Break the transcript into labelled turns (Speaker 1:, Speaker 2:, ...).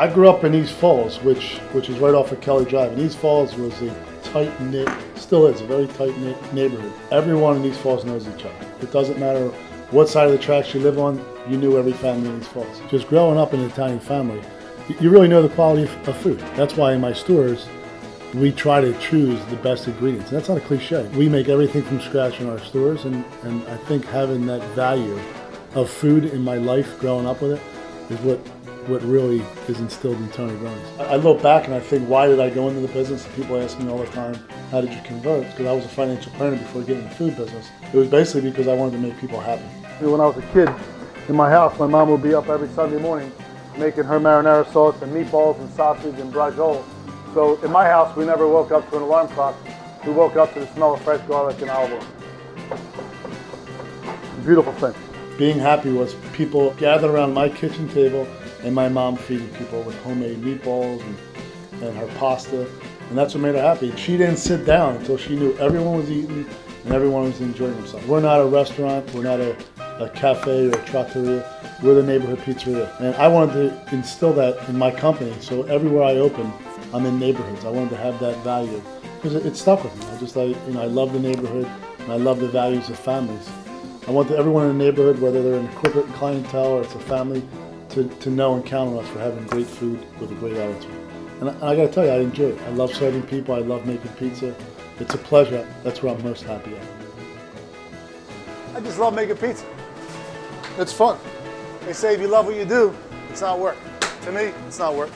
Speaker 1: I grew up in East Falls, which which is right off of Kelly Drive. And East Falls was a tight knit, still is a very tight knit neighborhood. Everyone in East Falls knows each other. It doesn't matter what side of the tracks you live on, you knew every family in East Falls. Just growing up in an Italian family, you really know the quality of, food. That's why in my stores, we try to choose the best ingredients. And that's not a cliche. We make everything from scratch in our stores, and, and I think having that value of food in my life growing up with it is what what really is instilled in Tony Roni's. I look back and I think, why did I go into the business? People ask me all the time, how did you convert? Because I was a financial planner before getting in the food business. It was basically because I wanted to make people happy. When I was a kid, in my house, my mom would be up every Sunday morning making her marinara sauce and meatballs and sausage and braciole. So in my house, we never woke up to an alarm clock. We woke up to the smell of fresh garlic and olive oil. Beautiful thing. Being happy was people gathered around my kitchen table and my mom feeding people with homemade meatballs and, and her pasta. And that's what made her happy. She didn't sit down until she knew everyone was eating and everyone was enjoying themselves. We're not a restaurant, we're not a, a cafe or a trattoria, we're the neighborhood pizzeria. And I wanted to instill that in my company, so everywhere I open, I'm in neighborhoods. I wanted to have that value because it, it stuck with me. I just, I, you know, I love the neighborhood and I love the values of families. I want everyone in the neighborhood, whether they're in corporate clientele or it's a family, to, to know and count on us for having great food with a great attitude. And I, I got to tell you, I enjoy it. I love serving people. I love making pizza. It's a pleasure. That's where I'm most happy at. I just love making pizza. It's fun. They say if you love what you do, it's not work. To me, it's not work.